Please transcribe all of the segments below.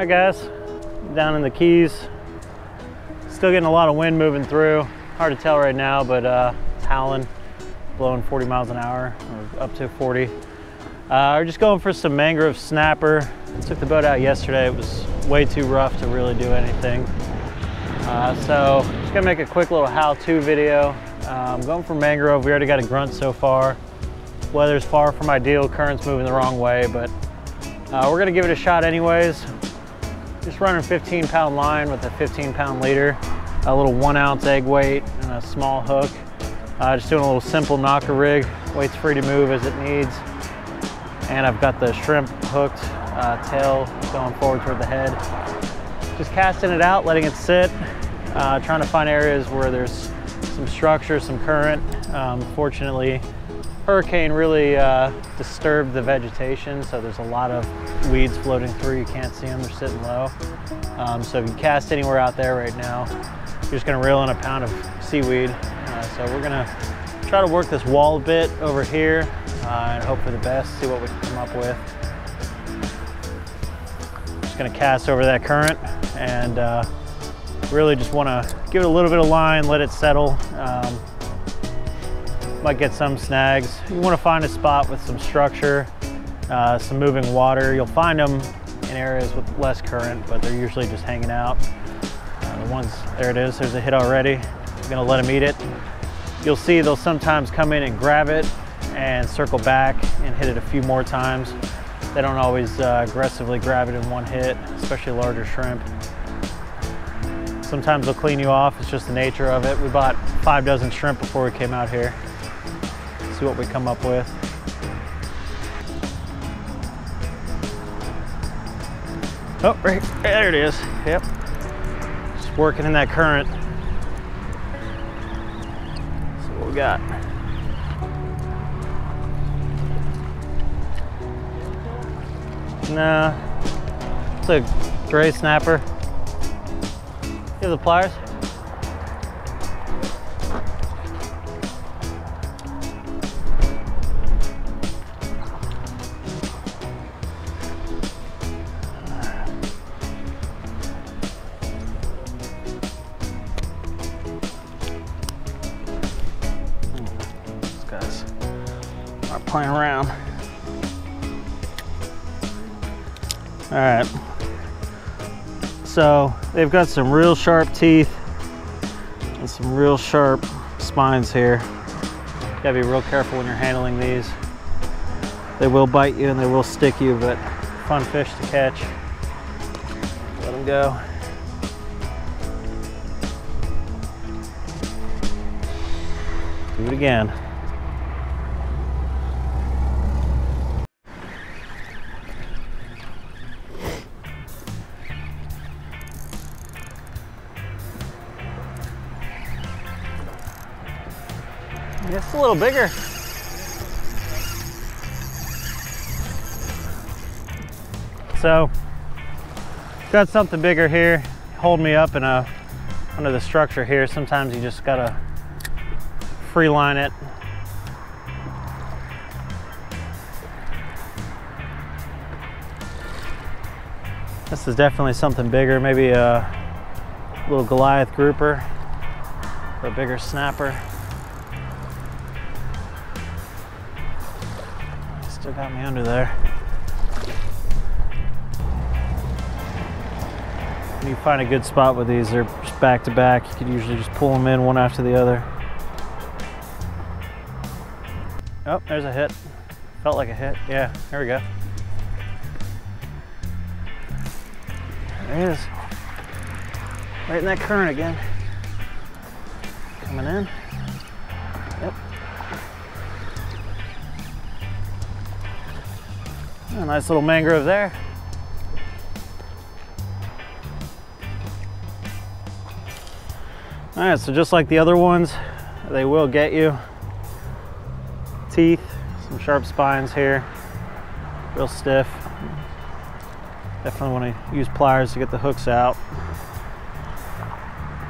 All right guys, down in the Keys. Still getting a lot of wind moving through. Hard to tell right now, but uh, it's howling, blowing 40 miles an hour, or up to 40. Uh, we're just going for some mangrove snapper. Took the boat out yesterday. It was way too rough to really do anything. Uh, so just gonna make a quick little how-to video. Um, going for mangrove, we already got a grunt so far. Weather's far from ideal, current's moving the wrong way, but uh, we're gonna give it a shot anyways. Just running 15 pound line with a 15 pound leader, a little one ounce egg weight and a small hook. Uh, just doing a little simple knocker rig. Weight's free to move as it needs. And I've got the shrimp hooked, uh, tail going forward toward the head. Just casting it out, letting it sit, uh, trying to find areas where there's some structure, some current. Um, fortunately, hurricane really uh, disturbed the vegetation, so there's a lot of weeds floating through. You can't see them, they're sitting low. Um, so if you cast anywhere out there right now, you're just gonna reel in a pound of seaweed. Uh, so we're gonna try to work this wall a bit over here uh, and hope for the best, see what we can come up with. Just gonna cast over that current and uh, really just wanna give it a little bit of line, let it settle. Um, might get some snags. You wanna find a spot with some structure, uh, some moving water. You'll find them in areas with less current, but they're usually just hanging out. Uh, the ones, there it is, there's a hit already. I'm gonna let them eat it. You'll see they'll sometimes come in and grab it and circle back and hit it a few more times. They don't always uh, aggressively grab it in one hit, especially larger shrimp. Sometimes they'll clean you off, it's just the nature of it. We bought five dozen shrimp before we came out here. See what we come up with. Oh, right, there it is. Yep. Just working in that current. See what we got. Nah, it's a gray snapper. You have the pliers? Guys aren't playing around. All right. So they've got some real sharp teeth and some real sharp spines here. You gotta be real careful when you're handling these. They will bite you and they will stick you, but fun fish to catch. Let them go. Do it again. It's a little bigger. So, got something bigger here. Hold me up in a under the structure here. Sometimes you just gotta free line it. This is definitely something bigger, maybe a little Goliath grouper or a bigger snapper. Got me under there. When you find a good spot with these, they're just back to back. You could usually just pull them in one after the other. Oh, there's a hit. Felt like a hit. Yeah, there we go. There it is. Right in that current again. Coming in. A nice little mangrove there. All right, so just like the other ones, they will get you. Teeth, some sharp spines here, real stiff. Definitely want to use pliers to get the hooks out.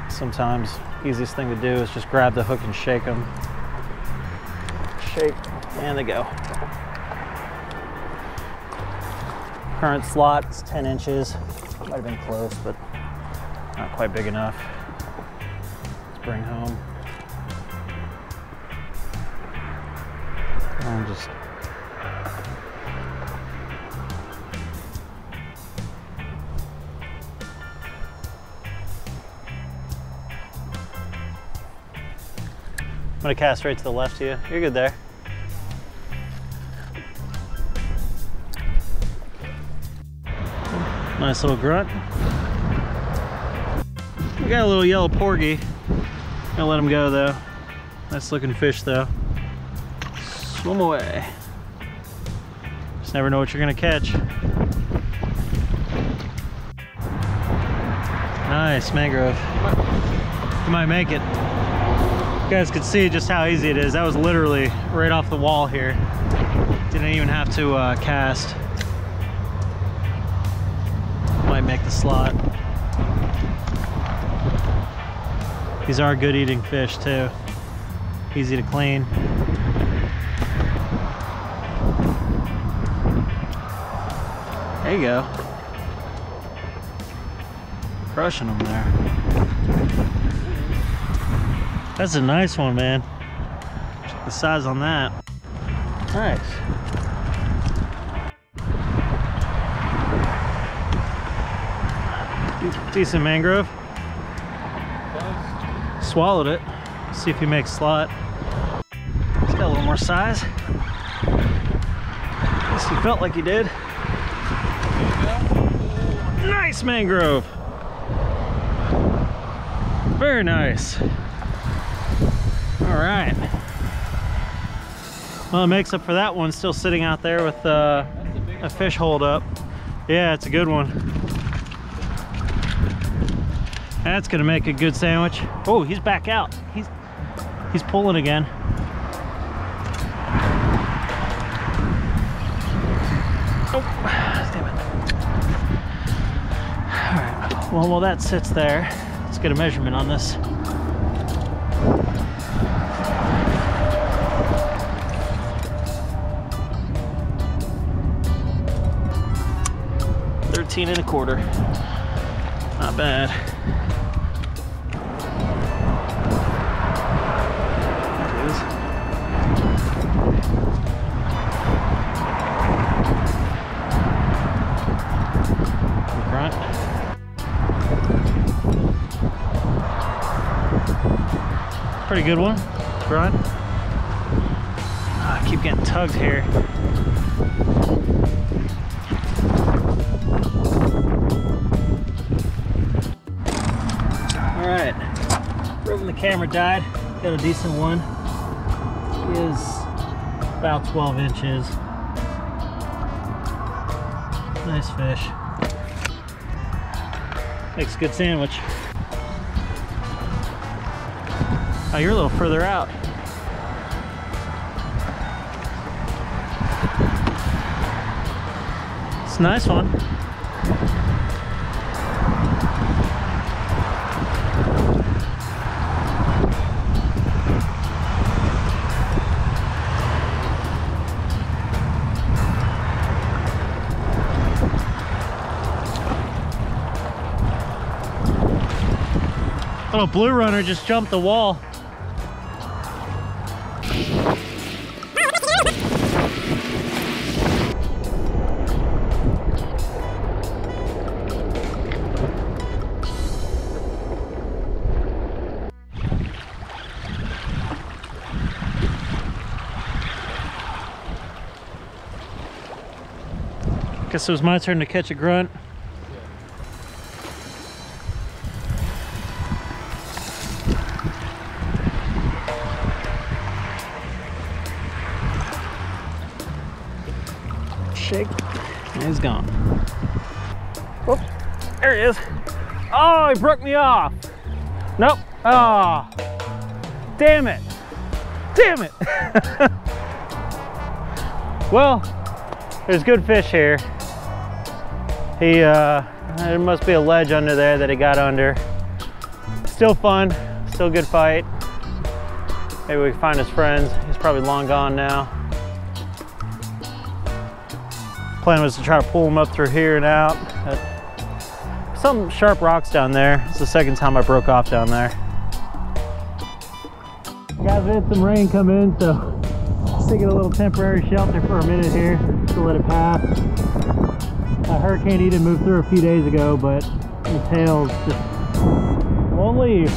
Sometimes easiest thing to do is just grab the hook and shake them. Shake, and they go. Current slot is 10 inches. Might have been close, but not quite big enough. Let's bring home. I'm just I'm gonna cast right to the left of you. You're good there. Nice little grunt. We got a little yellow porgy. Gonna let him go though. Nice looking fish though. Swim away. Just never know what you're gonna catch. Nice mangrove. You might make it. You guys could see just how easy it is. That was literally right off the wall here. Didn't even have to uh, cast. Might make the slot. These are good eating fish too. Easy to clean. There you go. Crushing them there. That's a nice one, man. Check the size on that. Nice. Decent mangrove. Swallowed it. See if he makes slot. He's got a little more size. Least he felt like he did. Nice mangrove. Very nice. All right. Well, it makes up for that one still sitting out there with uh, a fish hold up. Yeah, it's a good one. That's gonna make a good sandwich. Oh, he's back out. He's he's pulling again. Oh, damn it. All right, well, while that sits there, let's get a measurement on this. 13 and a quarter. Not bad. Pretty good one, grunt. Ah, I keep getting tugged here. All right, roving the camera died. Got a decent one. Is about 12 inches. Nice fish. Makes a good sandwich. Oh, you're a little further out. It's a nice one. Little blue runner just jumped the wall. Guess it was my turn to catch a grunt. There he is. Oh, he broke me off. Nope, oh, damn it, damn it. well, there's good fish here. He, uh, there must be a ledge under there that he got under. Still fun, still good fight. Maybe we can find his friends. He's probably long gone now. Plan was to try to pull them up through here and out. Some sharp rocks down there. It's the second time I broke off down there. Guys, we had some rain come in, so taking a little temporary shelter for a minute here to let it pass. A Hurricane Ian moved through a few days ago, but the tails just won't leave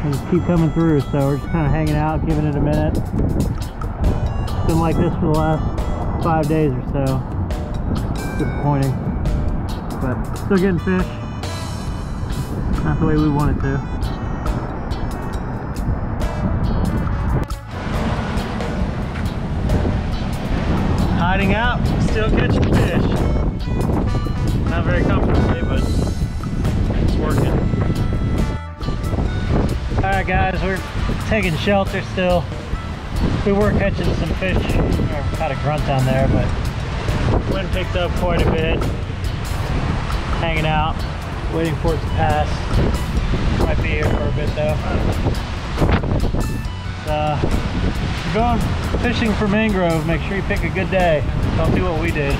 and just keep coming through. So we're just kind of hanging out, giving it a minute. It's been like this for the last five days or so. disappointing, but still getting fish. Not the way we wanted to. Hiding out, still catching fish. Not very comfortably, but it's working. Alright guys, we're taking shelter still. We were catching some fish, or had a grunt down there, but wind picked up quite a bit. Hanging out, waiting for it to pass. Might be here for a bit though. Uh, if you're going fishing for mangrove, make sure you pick a good day. Don't do what we did.